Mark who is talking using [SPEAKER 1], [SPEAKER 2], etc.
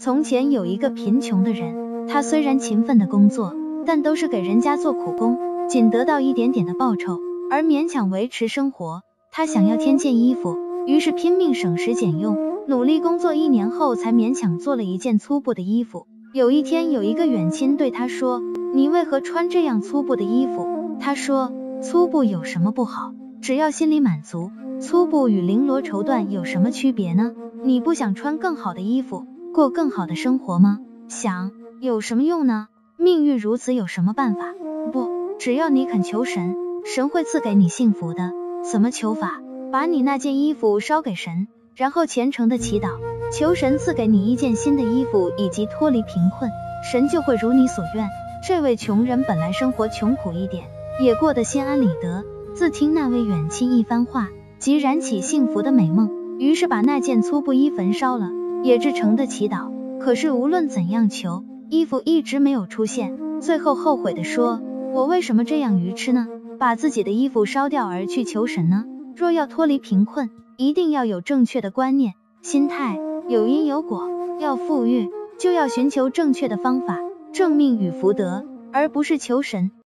[SPEAKER 1] 从前有一个贫穷的人，他虽然勤奋的工作，但都是给人家做苦工，仅得到一点点的报酬，而勉强维持生活。他想要添件衣服，于是拼命省时俭用，努力工作一年后，才勉强做了一件粗布的衣服。有一天，有一个远亲对他说：“你为何穿这样粗布的衣服？”他说：“粗布有什么不好？只要心里满足。粗布与绫罗绸缎有什么区别呢？你不想穿更好的衣服，过更好的生活吗？想，有什么用呢？命运如此，有什么办法？不，只要你肯求神，神会赐给你幸福的。怎么求法？把你那件衣服烧给神，然后虔诚的祈祷，求神赐给你一件新的衣服，以及脱离贫困，神就会如你所愿。这位穷人本来生活穷苦一点，也过得心安理得。自听那位远亲一番话，即燃起幸福的美梦，于是把那件粗布衣焚烧了，也至诚的祈祷。可是无论怎样求，衣服一直没有出现。最后后悔的说：“我为什么这样愚痴呢？把自己的衣服烧掉而去求神呢？若要脱离贫困，一定要有正确的观念、心态，有因有果。要富裕，就要寻求正确的方法，正命与福德，而不是求神。”